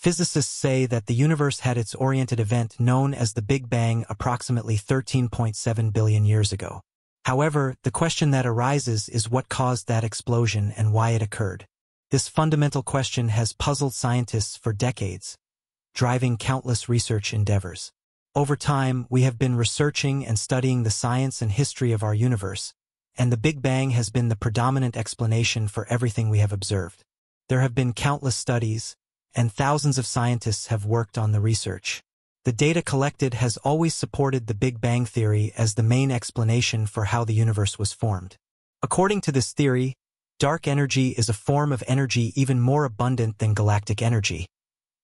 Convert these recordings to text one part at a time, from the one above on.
Physicists say that the universe had its oriented event known as the Big Bang approximately 13.7 billion years ago. However, the question that arises is what caused that explosion and why it occurred. This fundamental question has puzzled scientists for decades, driving countless research endeavors. Over time, we have been researching and studying the science and history of our universe, and the Big Bang has been the predominant explanation for everything we have observed. There have been countless studies, and thousands of scientists have worked on the research. The data collected has always supported the Big Bang Theory as the main explanation for how the universe was formed. According to this theory, dark energy is a form of energy even more abundant than galactic energy,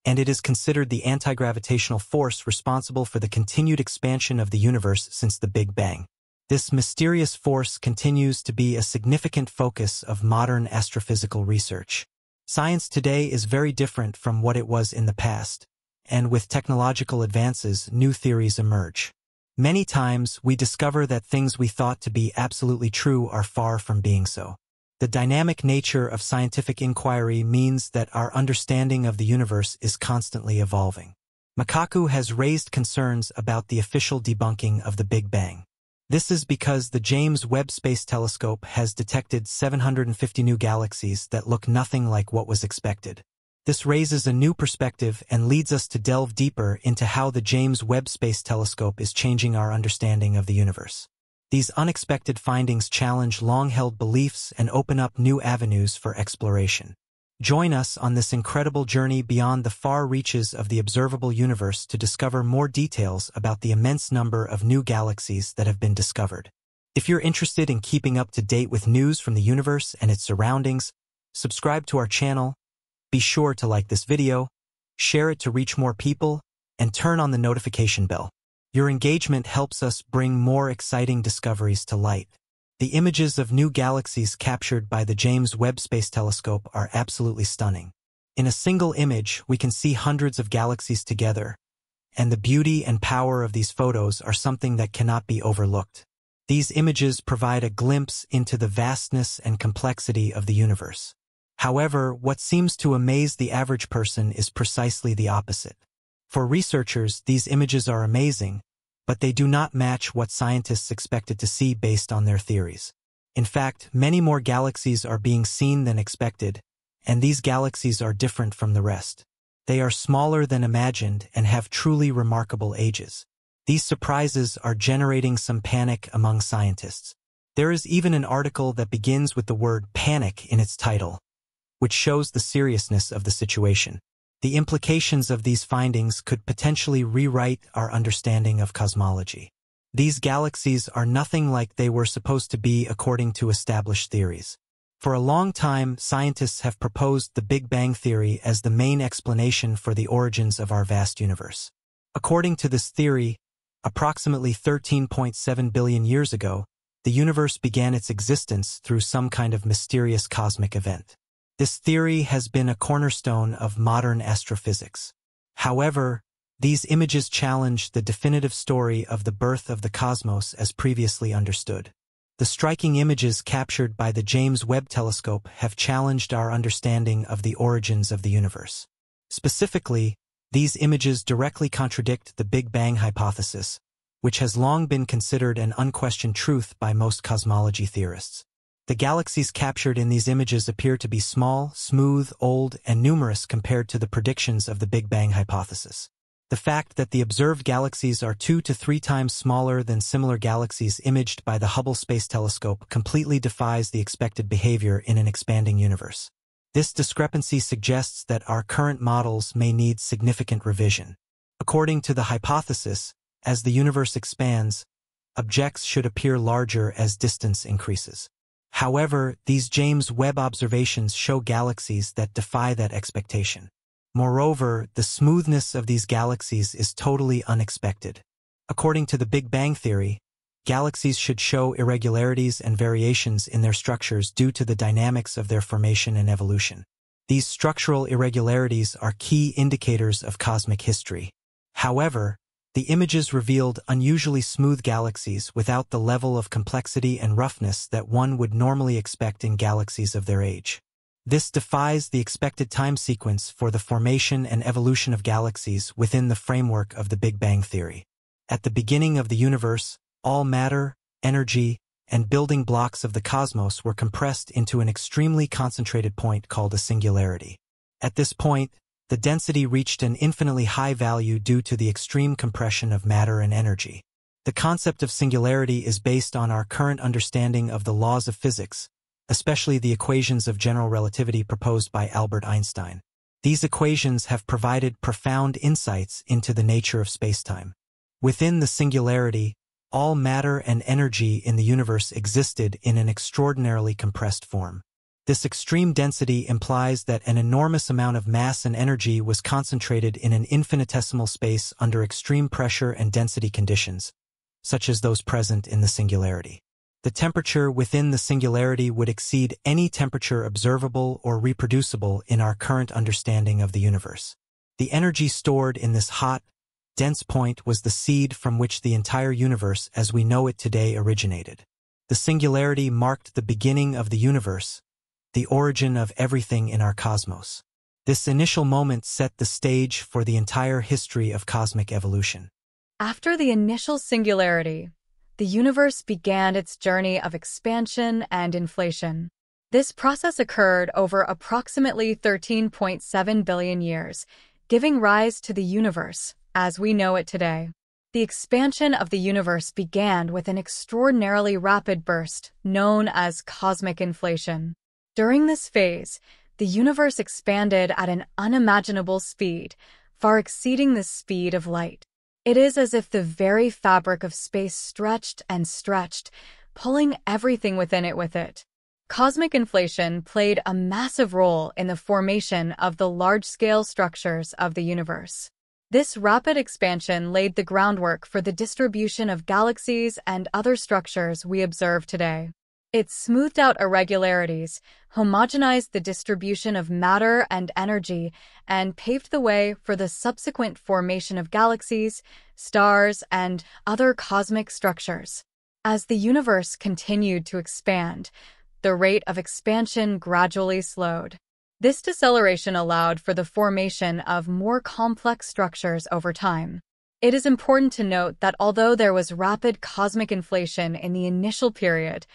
and it is considered the anti-gravitational force responsible for the continued expansion of the universe since the Big Bang. This mysterious force continues to be a significant focus of modern astrophysical research. Science today is very different from what it was in the past, and with technological advances, new theories emerge. Many times, we discover that things we thought to be absolutely true are far from being so. The dynamic nature of scientific inquiry means that our understanding of the universe is constantly evolving. Makaku has raised concerns about the official debunking of the Big Bang. This is because the James Webb Space Telescope has detected 750 new galaxies that look nothing like what was expected. This raises a new perspective and leads us to delve deeper into how the James Webb Space Telescope is changing our understanding of the universe. These unexpected findings challenge long-held beliefs and open up new avenues for exploration. Join us on this incredible journey beyond the far reaches of the observable universe to discover more details about the immense number of new galaxies that have been discovered. If you're interested in keeping up to date with news from the universe and its surroundings, subscribe to our channel be sure to like this video, share it to reach more people, and turn on the notification bell. Your engagement helps us bring more exciting discoveries to light. The images of new galaxies captured by the James Webb Space Telescope are absolutely stunning. In a single image, we can see hundreds of galaxies together, and the beauty and power of these photos are something that cannot be overlooked. These images provide a glimpse into the vastness and complexity of the universe. However, what seems to amaze the average person is precisely the opposite. For researchers, these images are amazing, but they do not match what scientists expected to see based on their theories. In fact, many more galaxies are being seen than expected, and these galaxies are different from the rest. They are smaller than imagined and have truly remarkable ages. These surprises are generating some panic among scientists. There is even an article that begins with the word panic in its title, which shows the seriousness of the situation. The implications of these findings could potentially rewrite our understanding of cosmology. These galaxies are nothing like they were supposed to be according to established theories. For a long time, scientists have proposed the Big Bang Theory as the main explanation for the origins of our vast universe. According to this theory, approximately 13.7 billion years ago, the universe began its existence through some kind of mysterious cosmic event. This theory has been a cornerstone of modern astrophysics. However, these images challenge the definitive story of the birth of the cosmos as previously understood. The striking images captured by the James Webb Telescope have challenged our understanding of the origins of the universe. Specifically, these images directly contradict the Big Bang hypothesis, which has long been considered an unquestioned truth by most cosmology theorists. The galaxies captured in these images appear to be small, smooth, old, and numerous compared to the predictions of the Big Bang hypothesis. The fact that the observed galaxies are two to three times smaller than similar galaxies imaged by the Hubble Space Telescope completely defies the expected behavior in an expanding universe. This discrepancy suggests that our current models may need significant revision. According to the hypothesis, as the universe expands, objects should appear larger as distance increases. However, these James Webb observations show galaxies that defy that expectation. Moreover, the smoothness of these galaxies is totally unexpected. According to the Big Bang Theory, galaxies should show irregularities and variations in their structures due to the dynamics of their formation and evolution. These structural irregularities are key indicators of cosmic history. However, the images revealed unusually smooth galaxies without the level of complexity and roughness that one would normally expect in galaxies of their age. This defies the expected time sequence for the formation and evolution of galaxies within the framework of the Big Bang Theory. At the beginning of the universe, all matter, energy, and building blocks of the cosmos were compressed into an extremely concentrated point called a singularity. At this point, the density reached an infinitely high value due to the extreme compression of matter and energy. The concept of singularity is based on our current understanding of the laws of physics, especially the equations of general relativity proposed by Albert Einstein. These equations have provided profound insights into the nature of spacetime. Within the singularity, all matter and energy in the universe existed in an extraordinarily compressed form. This extreme density implies that an enormous amount of mass and energy was concentrated in an infinitesimal space under extreme pressure and density conditions, such as those present in the singularity the temperature within the singularity would exceed any temperature observable or reproducible in our current understanding of the universe. The energy stored in this hot, dense point was the seed from which the entire universe as we know it today originated. The singularity marked the beginning of the universe, the origin of everything in our cosmos. This initial moment set the stage for the entire history of cosmic evolution. After the initial singularity, the universe began its journey of expansion and inflation. This process occurred over approximately 13.7 billion years, giving rise to the universe as we know it today. The expansion of the universe began with an extraordinarily rapid burst known as cosmic inflation. During this phase, the universe expanded at an unimaginable speed, far exceeding the speed of light. It is as if the very fabric of space stretched and stretched, pulling everything within it with it. Cosmic inflation played a massive role in the formation of the large-scale structures of the universe. This rapid expansion laid the groundwork for the distribution of galaxies and other structures we observe today. It smoothed out irregularities, homogenized the distribution of matter and energy, and paved the way for the subsequent formation of galaxies, stars, and other cosmic structures. As the universe continued to expand, the rate of expansion gradually slowed. This deceleration allowed for the formation of more complex structures over time. It is important to note that although there was rapid cosmic inflation in the initial period,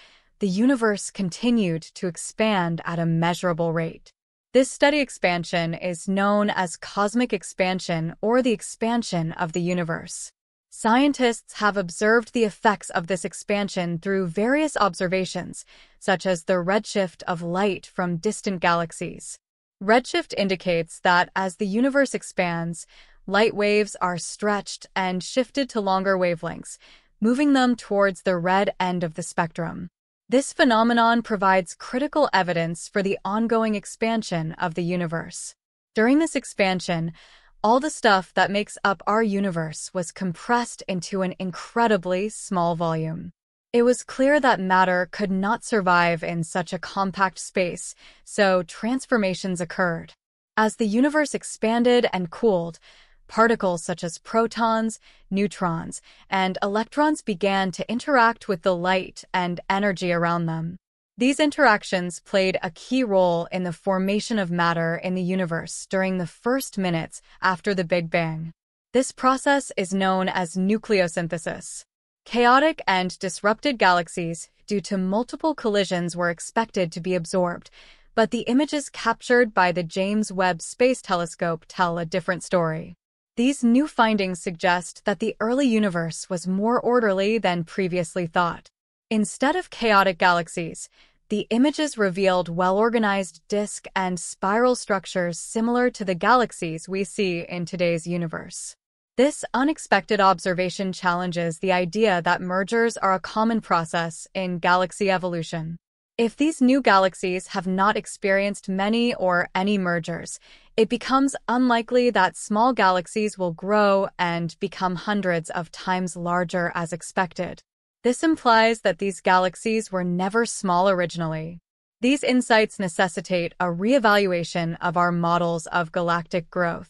the universe continued to expand at a measurable rate. This steady expansion is known as cosmic expansion or the expansion of the universe. Scientists have observed the effects of this expansion through various observations, such as the redshift of light from distant galaxies. Redshift indicates that as the universe expands, light waves are stretched and shifted to longer wavelengths, moving them towards the red end of the spectrum. This phenomenon provides critical evidence for the ongoing expansion of the universe. During this expansion, all the stuff that makes up our universe was compressed into an incredibly small volume. It was clear that matter could not survive in such a compact space, so transformations occurred. As the universe expanded and cooled, Particles such as protons, neutrons, and electrons began to interact with the light and energy around them. These interactions played a key role in the formation of matter in the universe during the first minutes after the Big Bang. This process is known as nucleosynthesis. Chaotic and disrupted galaxies, due to multiple collisions, were expected to be absorbed, but the images captured by the James Webb Space Telescope tell a different story. These new findings suggest that the early universe was more orderly than previously thought. Instead of chaotic galaxies, the images revealed well-organized disk and spiral structures similar to the galaxies we see in today's universe. This unexpected observation challenges the idea that mergers are a common process in galaxy evolution. If these new galaxies have not experienced many or any mergers, it becomes unlikely that small galaxies will grow and become hundreds of times larger as expected. This implies that these galaxies were never small originally. These insights necessitate a reevaluation of our models of galactic growth.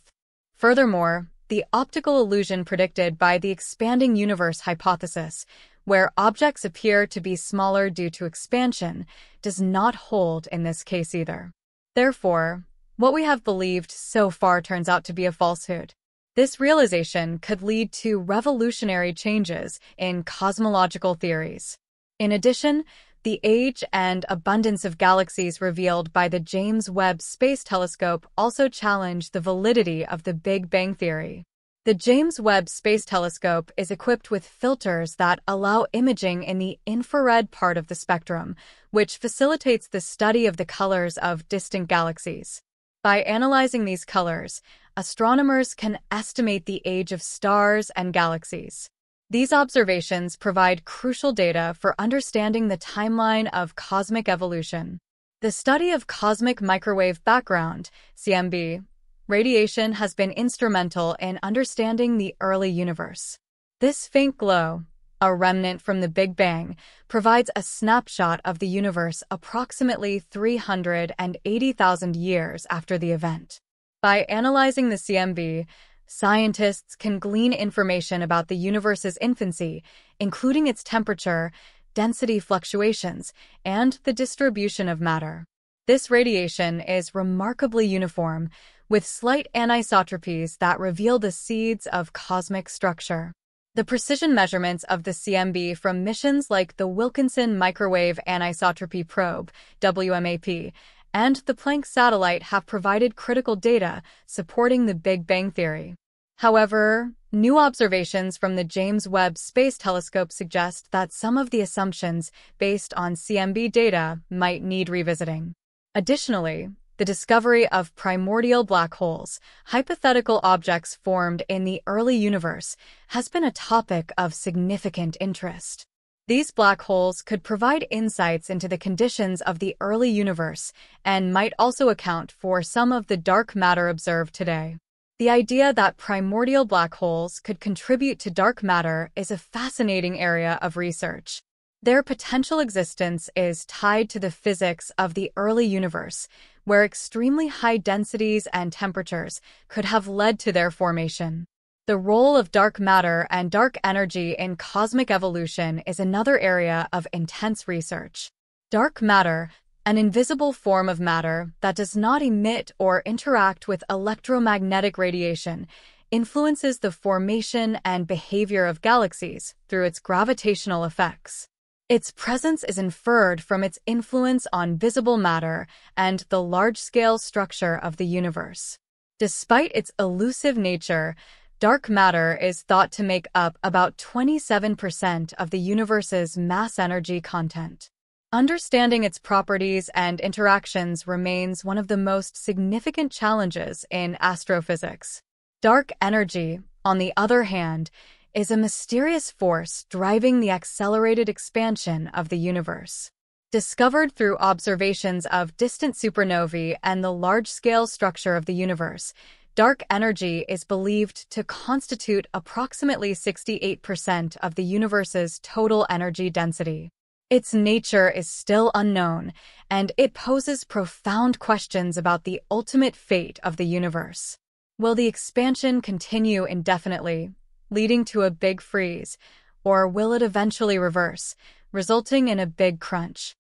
Furthermore, the optical illusion predicted by the expanding universe hypothesis where objects appear to be smaller due to expansion, does not hold in this case either. Therefore, what we have believed so far turns out to be a falsehood. This realization could lead to revolutionary changes in cosmological theories. In addition, the age and abundance of galaxies revealed by the James Webb Space Telescope also challenge the validity of the Big Bang Theory. The James Webb Space Telescope is equipped with filters that allow imaging in the infrared part of the spectrum, which facilitates the study of the colors of distant galaxies. By analyzing these colors, astronomers can estimate the age of stars and galaxies. These observations provide crucial data for understanding the timeline of cosmic evolution. The study of cosmic microwave background, CMB, radiation has been instrumental in understanding the early universe. This faint glow, a remnant from the Big Bang, provides a snapshot of the universe approximately 380,000 years after the event. By analyzing the CMB, Scientists can glean information about the universe's infancy, including its temperature, density fluctuations, and the distribution of matter. This radiation is remarkably uniform, with slight anisotropies that reveal the seeds of cosmic structure. The precision measurements of the CMB from missions like the Wilkinson Microwave Anisotropy Probe, WMAP, and the Planck satellite have provided critical data supporting the Big Bang Theory. However, new observations from the James Webb Space Telescope suggest that some of the assumptions based on CMB data might need revisiting. Additionally, the discovery of primordial black holes, hypothetical objects formed in the early universe, has been a topic of significant interest. These black holes could provide insights into the conditions of the early universe and might also account for some of the dark matter observed today. The idea that primordial black holes could contribute to dark matter is a fascinating area of research. Their potential existence is tied to the physics of the early universe, where extremely high densities and temperatures could have led to their formation. The role of dark matter and dark energy in cosmic evolution is another area of intense research. Dark matter an invisible form of matter that does not emit or interact with electromagnetic radiation, influences the formation and behavior of galaxies through its gravitational effects. Its presence is inferred from its influence on visible matter and the large-scale structure of the universe. Despite its elusive nature, dark matter is thought to make up about 27% of the universe's mass energy content. Understanding its properties and interactions remains one of the most significant challenges in astrophysics. Dark energy, on the other hand, is a mysterious force driving the accelerated expansion of the universe. Discovered through observations of distant supernovae and the large-scale structure of the universe, dark energy is believed to constitute approximately 68% of the universe's total energy density. Its nature is still unknown, and it poses profound questions about the ultimate fate of the universe. Will the expansion continue indefinitely, leading to a big freeze, or will it eventually reverse, resulting in a big crunch?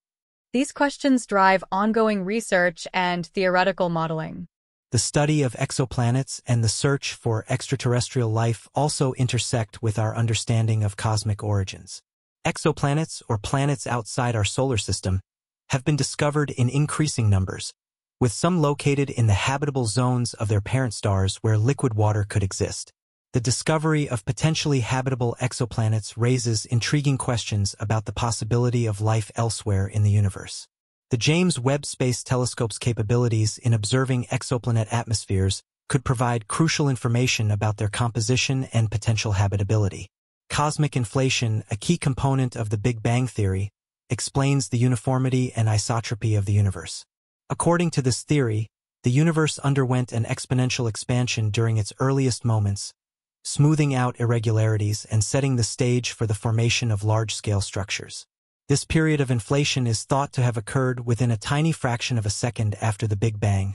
These questions drive ongoing research and theoretical modeling. The study of exoplanets and the search for extraterrestrial life also intersect with our understanding of cosmic origins. Exoplanets, or planets outside our solar system, have been discovered in increasing numbers, with some located in the habitable zones of their parent stars where liquid water could exist. The discovery of potentially habitable exoplanets raises intriguing questions about the possibility of life elsewhere in the universe. The James Webb Space Telescope's capabilities in observing exoplanet atmospheres could provide crucial information about their composition and potential habitability. Cosmic inflation, a key component of the Big Bang Theory, explains the uniformity and isotropy of the universe. According to this theory, the universe underwent an exponential expansion during its earliest moments, smoothing out irregularities and setting the stage for the formation of large-scale structures. This period of inflation is thought to have occurred within a tiny fraction of a second after the Big Bang,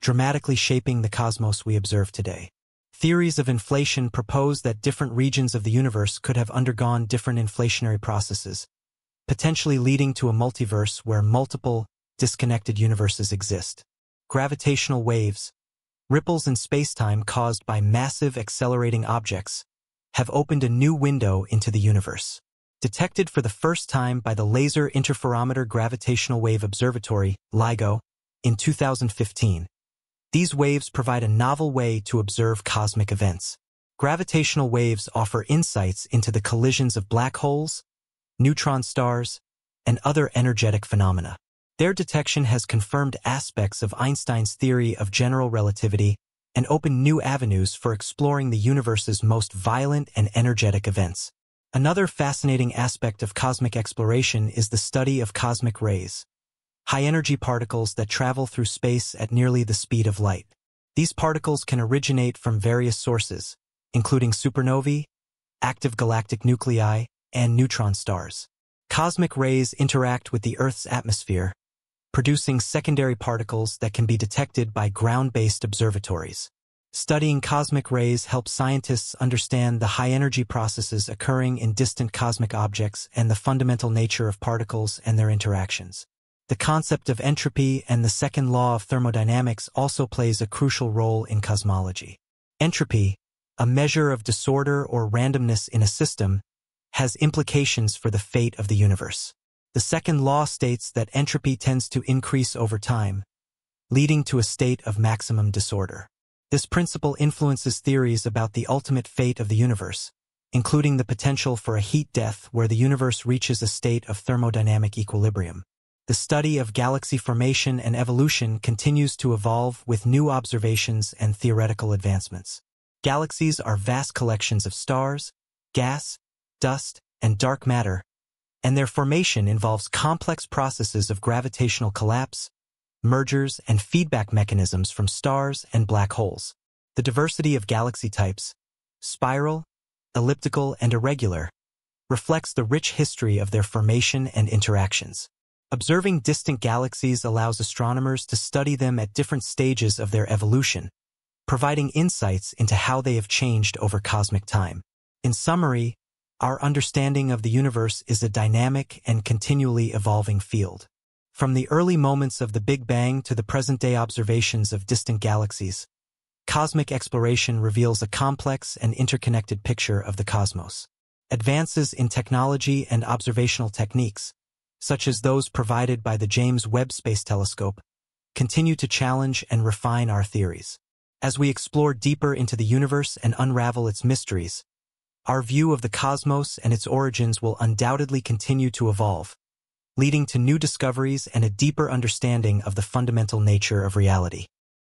dramatically shaping the cosmos we observe today. Theories of inflation propose that different regions of the universe could have undergone different inflationary processes, potentially leading to a multiverse where multiple, disconnected universes exist. gravitational waves, ripples in spacetime caused by massive accelerating objects, have opened a new window into the universe. Detected for the first time by the Laser Interferometer Gravitational Wave Observatory, LIGO, in 2015, these waves provide a novel way to observe cosmic events. Gravitational waves offer insights into the collisions of black holes, neutron stars, and other energetic phenomena. Their detection has confirmed aspects of Einstein's theory of general relativity and opened new avenues for exploring the universe's most violent and energetic events. Another fascinating aspect of cosmic exploration is the study of cosmic rays, high-energy particles that travel through space at nearly the speed of light. These particles can originate from various sources, including supernovae, active galactic nuclei, and neutron stars. Cosmic rays interact with the Earth's atmosphere, producing secondary particles that can be detected by ground-based observatories. Studying cosmic rays helps scientists understand the high-energy processes occurring in distant cosmic objects and the fundamental nature of particles and their interactions. The concept of entropy and the second law of thermodynamics also plays a crucial role in cosmology. Entropy, a measure of disorder or randomness in a system, has implications for the fate of the universe. The second law states that entropy tends to increase over time, leading to a state of maximum disorder. This principle influences theories about the ultimate fate of the universe, including the potential for a heat death where the universe reaches a state of thermodynamic equilibrium. The study of galaxy formation and evolution continues to evolve with new observations and theoretical advancements. Galaxies are vast collections of stars, gas, dust, and dark matter, and their formation involves complex processes of gravitational collapse, mergers, and feedback mechanisms from stars and black holes. The diversity of galaxy types, spiral, elliptical, and irregular, reflects the rich history of their formation and interactions. Observing distant galaxies allows astronomers to study them at different stages of their evolution, providing insights into how they have changed over cosmic time. In summary, our understanding of the universe is a dynamic and continually evolving field. From the early moments of the Big Bang to the present-day observations of distant galaxies, cosmic exploration reveals a complex and interconnected picture of the cosmos. Advances in technology and observational techniques, such as those provided by the James Webb Space Telescope, continue to challenge and refine our theories. As we explore deeper into the universe and unravel its mysteries, our view of the cosmos and its origins will undoubtedly continue to evolve, leading to new discoveries and a deeper understanding of the fundamental nature of reality.